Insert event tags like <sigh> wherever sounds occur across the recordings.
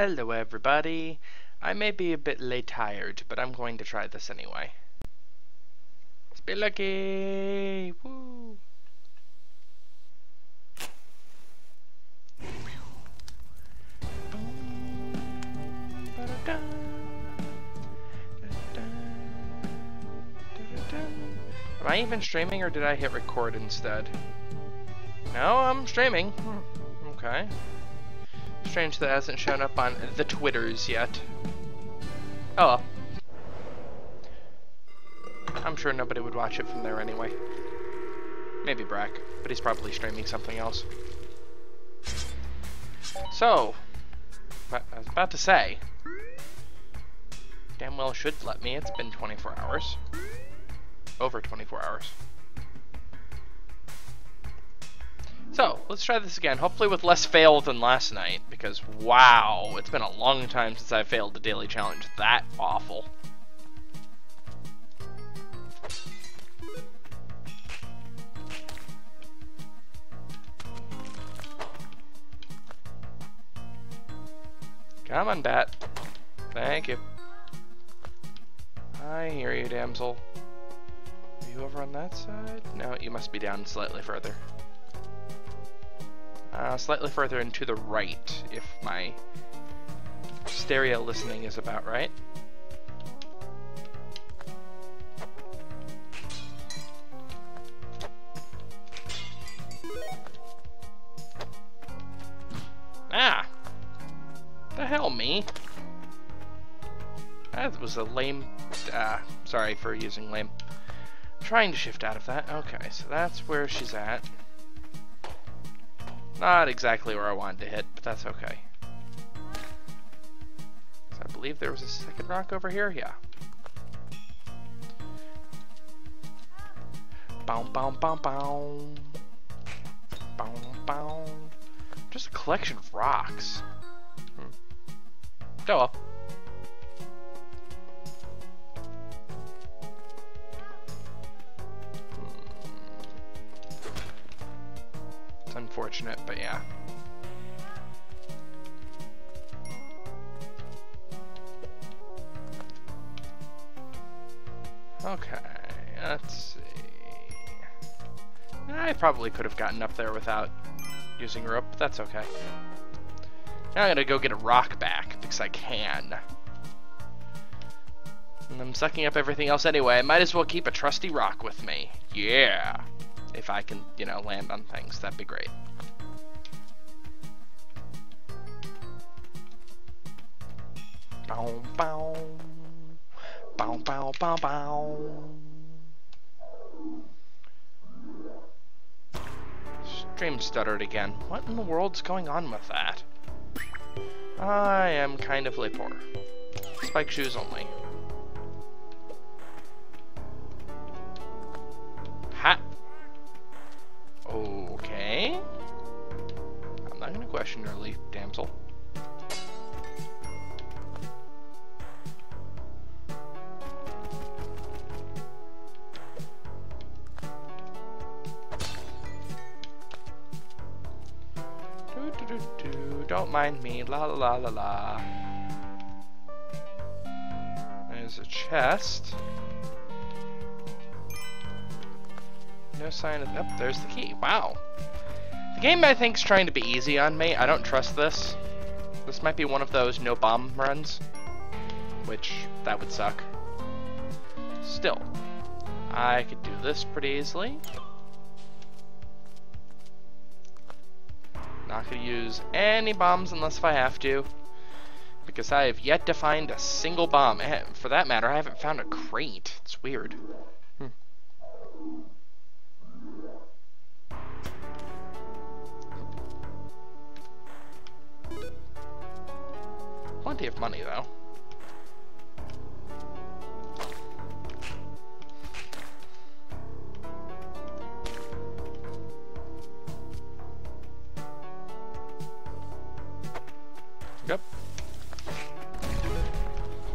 Hello everybody. I may be a bit late tired, but I'm going to try this anyway. Spelunky! Woo! Am I even streaming or did I hit record instead? No, I'm streaming. Hmm, Okay. Strange that hasn't shown up on the Twitters yet. Oh well. I'm sure nobody would watch it from there anyway. Maybe Brack, but he's probably streaming something else. So, I was about to say, damn well should let me, it's been 24 hours. Over 24 hours. So, let's try this again, hopefully with less fail than last night, because wow, it's been a long time since I failed the daily challenge that awful. Come on, bat. Thank you. I hear you, damsel. Are you over on that side? No, you must be down slightly further. Uh, slightly further and to the right, if my stereo listening is about right. Ah! The hell, me? That was a lame... Ah, sorry for using lame. I'm trying to shift out of that. Okay, so that's where she's at. Not exactly where I wanted to hit, but that's okay. So I believe there was a second rock over here? Yeah. Bow, bow, bow, bow. Bow, bow. Just a collection of rocks. Hmm. Oh well. Unfortunate, but yeah. Okay, let's see. I probably could have gotten up there without using rope, but that's okay. Now I'm gonna go get a rock back, because I can. And I'm sucking up everything else anyway. I might as well keep a trusty rock with me. Yeah! If I can, you know, land on things, that'd be great. Bow, bow. Bow, bow, bow, bow. Stream stuttered again. What in the world's going on with that? I am kind of poor. Spike shoes only. Do. Me. La la la la la. There's a chest. No sign of. Yep, there's the key. Wow. The game, I think, is trying to be easy on me. I don't trust this. This might be one of those no bomb runs. Which, that would suck. Still, I could do this pretty easily. Not gonna use any bombs unless if I have to. Because I have yet to find a single bomb. And For that matter, I haven't found a crate. It's weird. Hmm. Plenty of money, though.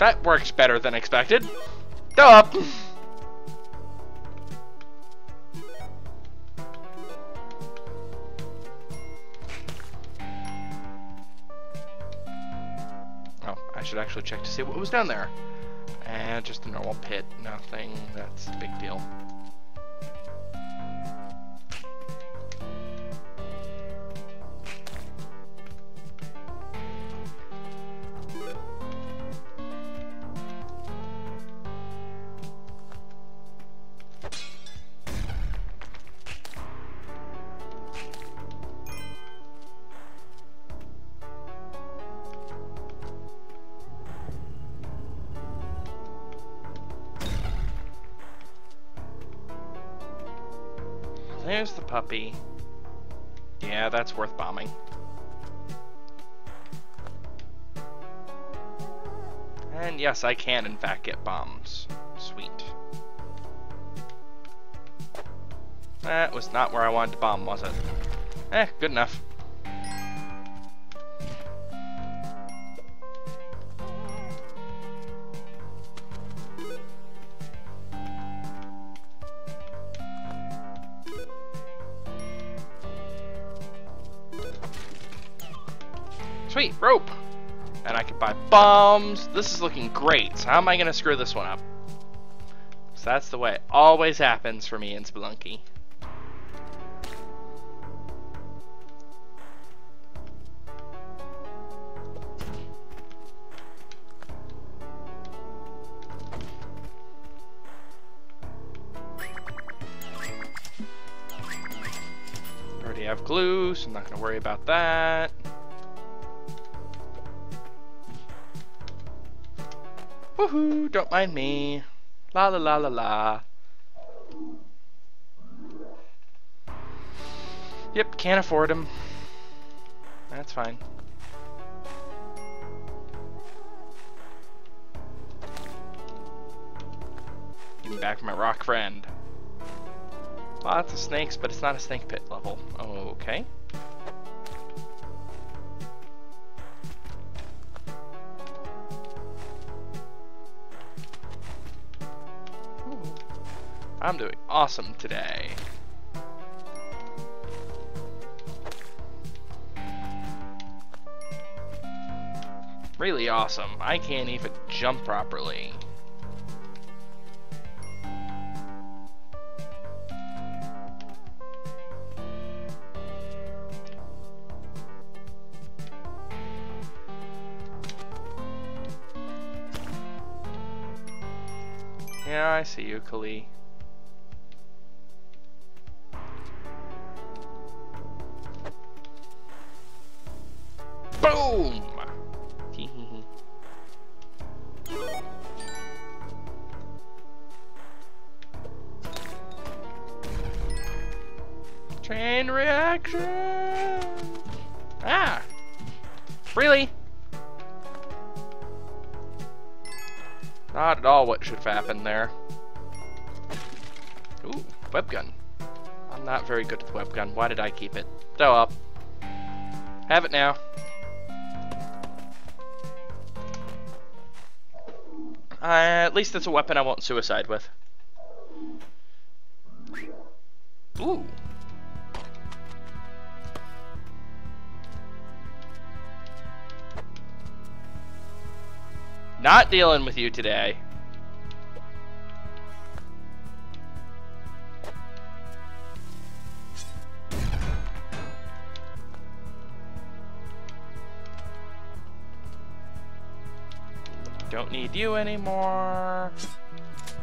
That works better than expected. Up! Oh, I should actually check to see what was down there. And just a normal pit, nothing that's a big deal. There's the puppy. Yeah, that's worth bombing. And yes, I can in fact get bombs. Sweet. That was not where I wanted to bomb, was it? Eh, good enough. Sweet, rope! And I can buy bombs. This is looking great. So how am I going to screw this one up? So that's the way it always happens for me in Spelunky. Already have glue, so I'm not going to worry about that. Woohoo, don't mind me. La la la la la. Yep, can't afford him. That's fine. Getting back my rock friend. Lots of snakes, but it's not a snake pit level. Okay. I'm doing awesome today. Really awesome. I can't even jump properly. Yeah, I see you, Kali. Boom! <laughs> Chain reaction! Ah! Really? Not at all what should have happened there. Ooh, web gun. I'm not very good at the web gun. Why did I keep it? So up. Have it now. Uh, at least it's a weapon I won't suicide with. Ooh. Not dealing with you today. Don't need you anymore.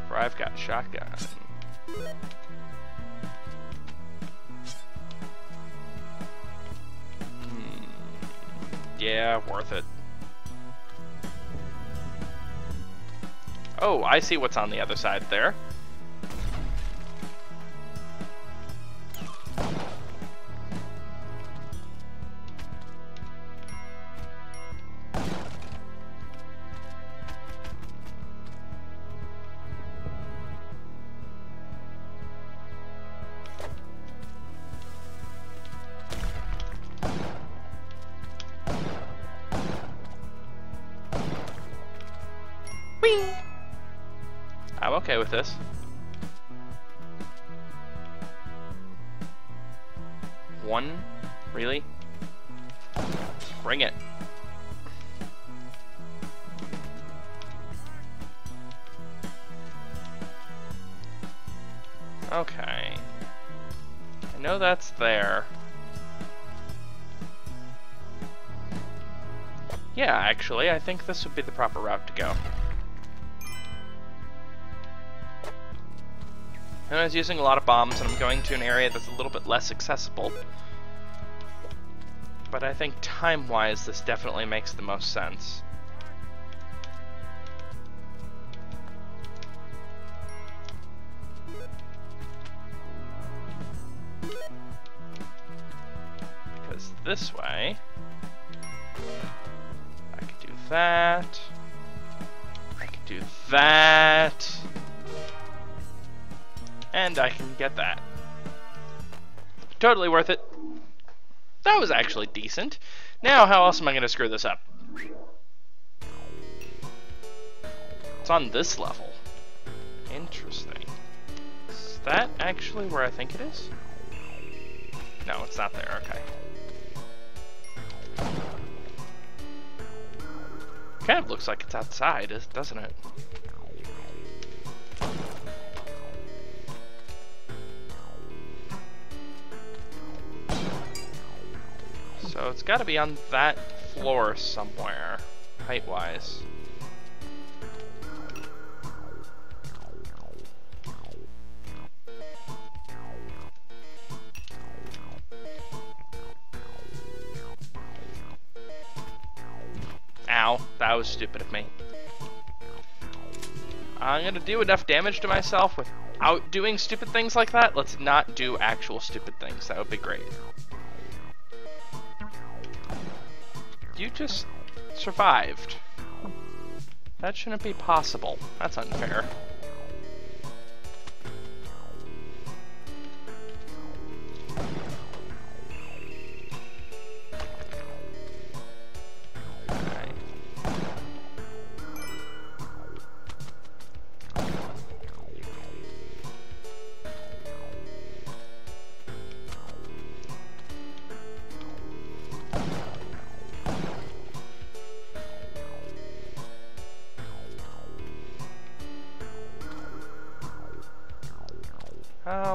For I've got shotgun. Hmm. Yeah, worth it. Oh, I see what's on the other side there. I'm okay with this. One? Really? Bring it. Okay. I know that's there. Yeah, actually, I think this would be the proper route to go. And I was using a lot of bombs, and I'm going to an area that's a little bit less accessible. But I think time-wise, this definitely makes the most sense. Because this way, I could do that, I could do that, and I can get that. Totally worth it. That was actually decent. Now, how else am I going to screw this up? It's on this level. Interesting. Is that actually where I think it is? No, it's not there. Okay. Kind of looks like it's outside, doesn't it? So it's got to be on that floor somewhere, height-wise. Ow, that was stupid of me. I'm gonna do enough damage to myself without doing stupid things like that. Let's not do actual stupid things. That would be great. You just survived. That shouldn't be possible. That's unfair.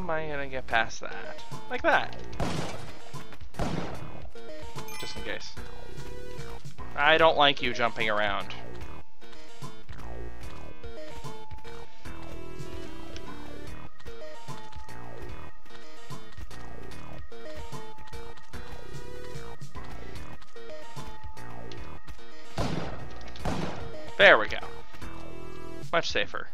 Am I gonna get past that? Like that. Just in case. I don't like you jumping around. There we go. Much safer.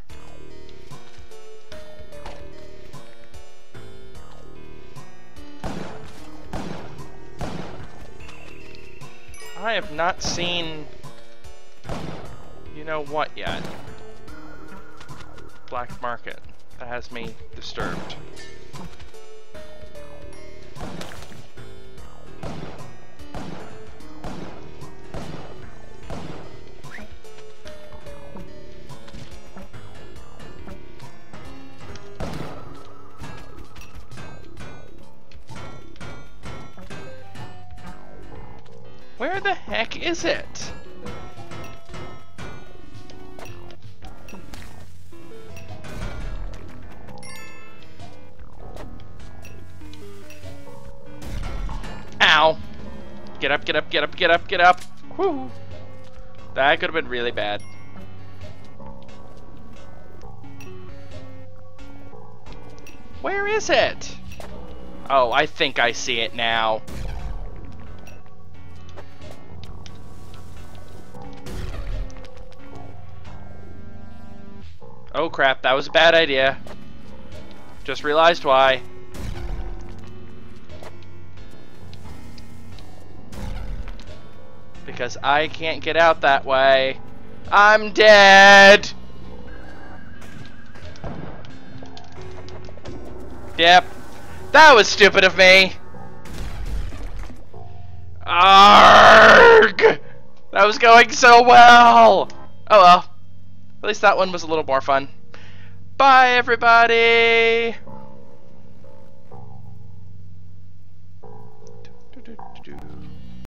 I have not seen... You know what yet. Black market. That has me disturbed. Where the heck is it? Ow! Get up, get up, get up, get up, get up! Whoo! That could have been really bad. Where is it? Oh, I think I see it now. Oh crap, that was a bad idea. Just realized why. Because I can't get out that way. I'm dead! Yep. That was stupid of me! Arg! That was going so well! Oh well. At least that one was a little more fun. Bye, everybody!